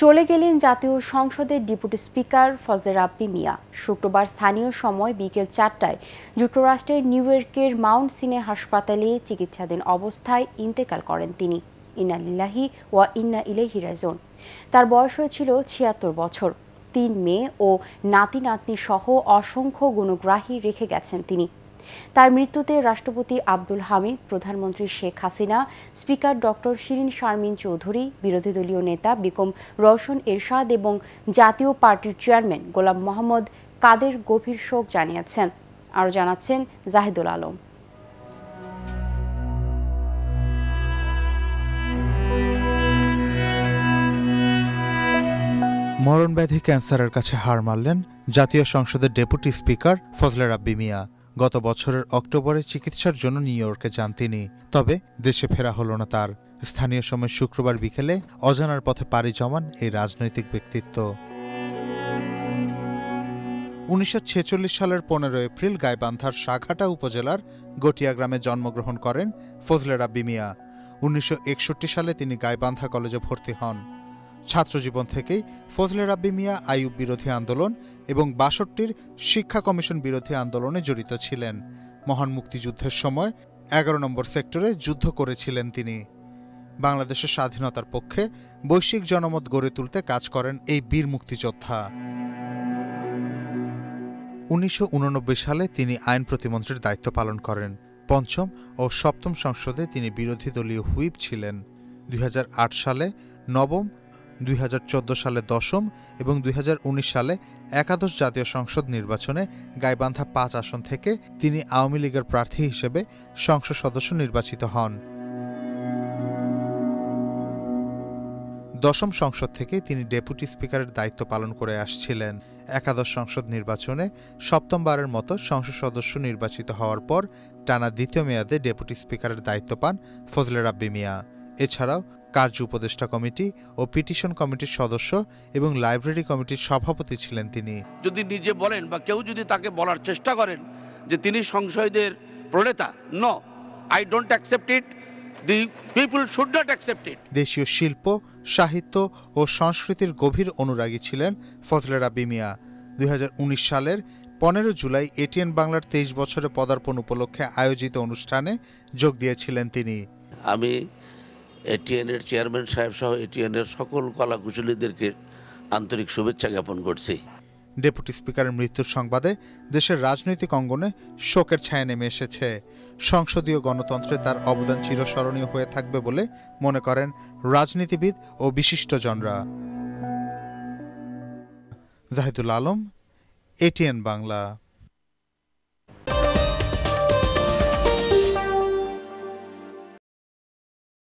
চলে গেলেন জাতীয় সংসদের ডেপুটি স্পিকার ফজলে রাব্বি মিয়া। শুক্রবার স্থানীয় সময় বিকেল চারটায় যুক্তরাষ্ট্রের নিউ ইয়র্কের মাউন্ট সিনে হাসপাতালে চিকিৎসাধীন অবস্থায় ইন্তেকাল করেন তিনি। ইন্নালিল্লাহি ওয়া ইন্না ইলেহি রাজন তার বয়স হয়েছিল ছিয়াত্তর বছর। তিন মেয়ে ও নাতি নাতনি সহ অসংখ্য গুণগ্রাহী রেখে গেছেন তিনি। তার মৃত্যুতে রাষ্ট্রপতি আব্দুল হামিদ, প্রধানমন্ত্রী শেখ হাসিনা, স্পিকার ডক্টর শিরিন শারমিন চৌধুরী, বিরোধী দলীয় নেতা বিকম রওশন এরশাদ এবং জাতীয় পার্টির চেয়ারম্যান গোলাম মোহাম্মদ কাদের গভীর শোক জানিয়েছেন। আরও জানাচ্ছেন জাহিদুল আলম। মরণব্যাধি ক্যান্সারের কাছে হার মারলেন জাতীয় সংসদের ডেপুটি স্পিকার ফজলে রাব্বি মিয়া। গত বছরের অক্টোবরে চিকিৎসার জন্য নিউ ইয়র্কে যান তিনি। তবে দেশে ফেরা হলো না তার। স্থানীয় সময় শুক্রবার বিকেলে অজানার পথে পাড়ি জমান এই রাজনৈতিক ব্যক্তিত্ব। উনিশশো ছেচল্লিশ সালের পনেরো এপ্রিল গাইবান্ধার সাঘাটা উপজেলার গটিয়া গ্রামে জন্মগ্রহণ করেন ফজলে রাব্বি মিয়া। উনিশশো সালে তিনি গাইবান্ধা কলেজে ভর্তি হন। ছাত্রজীবন থেকেই ফজলে রাব্বি মিয়া আইয়ুব বিরোধী আন্দোলন এবং বাষট্টির শিক্ষা কমিশন বিরোধী আন্দোলনে জড়িত ছিলেন। মহান মুক্তিযুদ্ধের সময় এগারো নম্বর সেক্টরে যুদ্ধ করেছিলেন তিনি। বাংলাদেশের স্বাধীনতার পক্ষে বৈশ্বিক জনমত গড়ে তুলতে কাজ করেন এই বীর মুক্তিযোদ্ধা। উনিশশো উননব্বই সালে তিনি আইন প্রতিমন্ত্রীর দায়িত্ব পালন করেন। পঞ্চম ও সপ্তম সংসদে তিনি বিরোধী দলীয় হুইপ ছিলেন। দুই হাজার আট সালে নবম দুই হাজার চোদ্দ সালে দশম এবং দুই হাজার উনিশ সালে একাদশ জাতীয় সংসদ নির্বাচনে গাইবান্ধা পাঁচ আসন থেকে তিনি আওয়ামী লীগের প্রার্থী হিসেবে সংসদ সদস্য নির্বাচিত হন। দশম সংসদ থেকে তিনি ডেপুটি স্পিকারের দায়িত্ব পালন করে আসছিলেন। একাদশ সংসদ নির্বাচনে সপ্তমবারের মতো সংসদ সদস্য নির্বাচিত হওয়ার পর টানা দ্বিতীয় মেয়াদে ডেপুটি স্পিকারের দায়িত্ব পান ফজলে রাব্বি মিয়া। এছাড়াও কার্য উপদেষ্টা কমিটি ও পিটিশন কমিটির সদস্য এবং লাইব্রেরি কমিটির সভাপতি ছিলেন তিনি। যদি নিজে বলেন বা কেউ যদি তাকে বলার চেষ্টা করেন যে তিনি সংসদের প্রণেতা ন I don't accept it the people should not accept it দেশীয় শিল্প সাহিত্য ও সংস্কৃতির গভীর অনুরাগী ছিলেন ফজলে রাব্বি মিয়া। দুই হাজার উনিশ সালের পনেরো জুলাই এটিএন বাংলার তেইশ বছরে পদার্পণ উপলক্ষে আয়োজিত অনুষ্ঠানে যোগ দিয়েছিলেন তিনি। আমি এটিএনের চেয়ারম্যান সাহেব সহ এটিএনের সকল কলা কুশলীদেরকে আন্তরিক শুভেচ্ছা জ্ঞাপন করছি। ডেপুটি স্পিকারের মৃত্যুর সংবাদে দেশের রাজনৈতিক অঙ্গনে শোকের ছায়া নেমে এসেছে। সংসদীয় গণতন্ত্রে তার অবদান চিরস্মরণীয় হয়ে থাকবে বলে মনে করেন রাজনীতিবিদ ও বিশিষ্টজনরা। জাহিদুল আলম এটিএন বাংলা